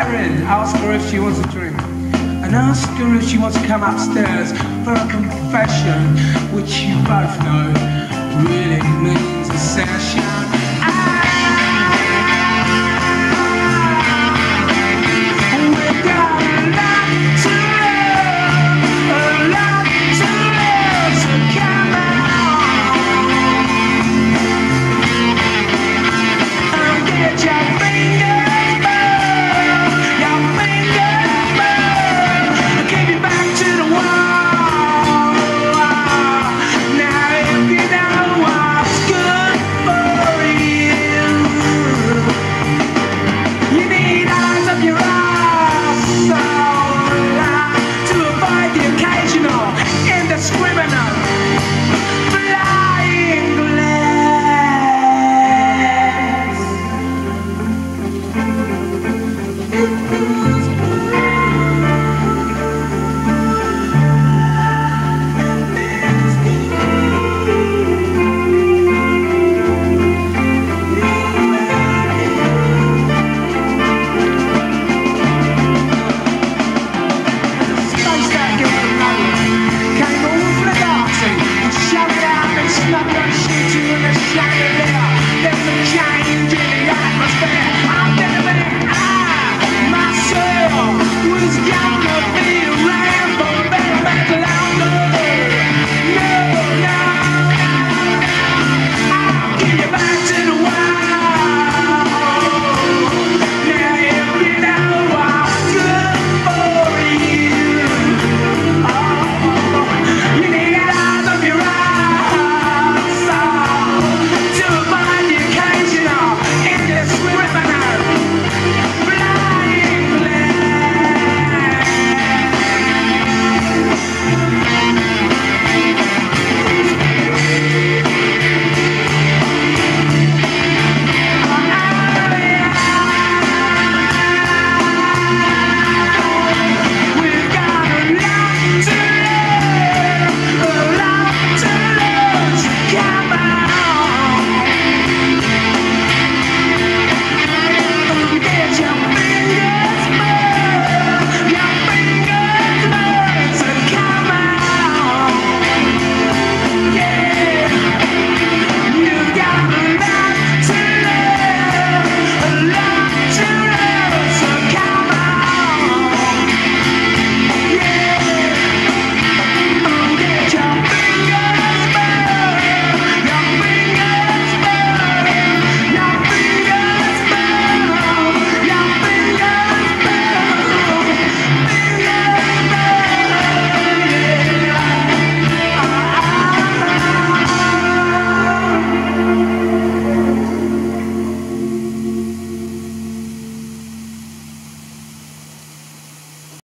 ask her if she wants a drink. And ask her if she wants to come upstairs for a confession, which you both know really means a session. Shoot you in the shoulder.